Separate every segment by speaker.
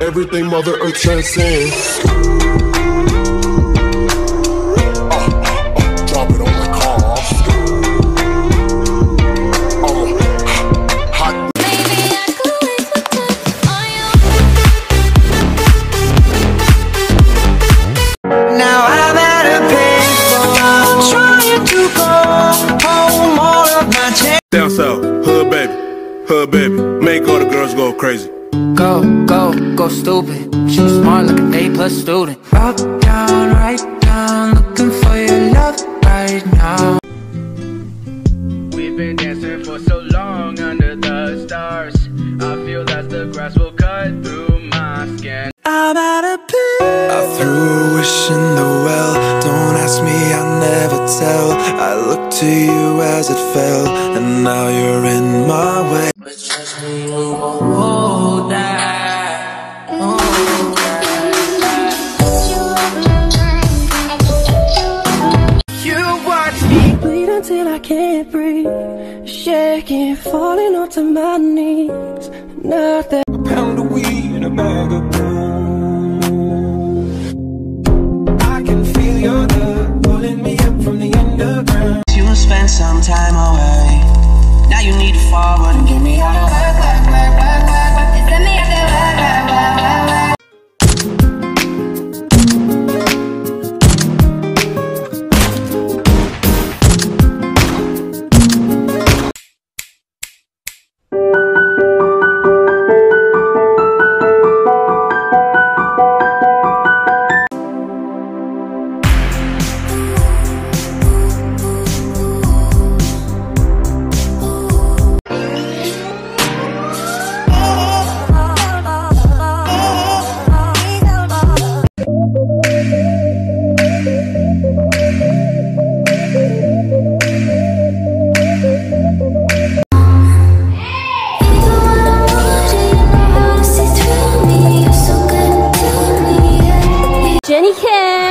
Speaker 1: everything Mother Earth transcends. Drop it on the car. Oh, hot
Speaker 2: I could waste my time on you.
Speaker 3: Now I'm at a payphone, trying to go home all of my change.
Speaker 4: Down south, hood baby, hood baby, make all the girls go crazy.
Speaker 5: Go, go, go stupid. She was smart like an A plus student.
Speaker 3: Up, down, right down, looking for your love right now.
Speaker 6: We've been dancing for so long under the stars. I feel that the grass will cut through my skin.
Speaker 3: I'm out of pay. I threw a wish in the well. Don't ask me, I'll never tell. I looked to you as it fell, and now you're in my way. But trust me, you me.
Speaker 7: bleed until I can't breathe. Shaking, falling onto my knees. Nothing.
Speaker 3: A pound of weed and a bag of booze. I can feel your love pulling me up from the underground.
Speaker 8: You spent some time away. Now you need to forward and give me all the work, work, work, work,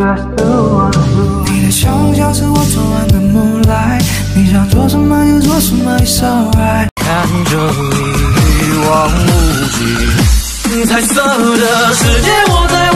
Speaker 3: 你的笑容像是我昨晚的 moonlight，你想做什么就做什么，it's alright。看着你一望无际，彩色的世界，我在